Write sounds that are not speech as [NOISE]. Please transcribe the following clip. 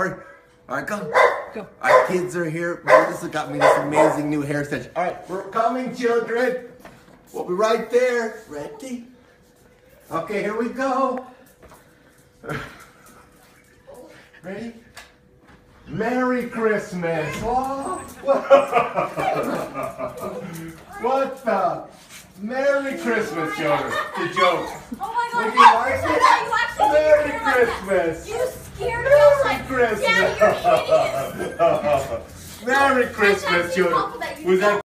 hurry. All right, go. Go. Our kids are here. Melissa got me this amazing new hair extension. All right, we're coming, children. We'll be right there. Ready? Okay, here we go. [SIGHS] Ready? Merry Christmas. Oh, [LAUGHS] what the? Merry Christmas, children. The joke. Oh my god, Would you like [LAUGHS] it? Merry did like that. Christmas. Scared me. Merry like, Christmas. Daddy, you're. [LAUGHS] Merry [LAUGHS] Christmas, children. awful that you Was that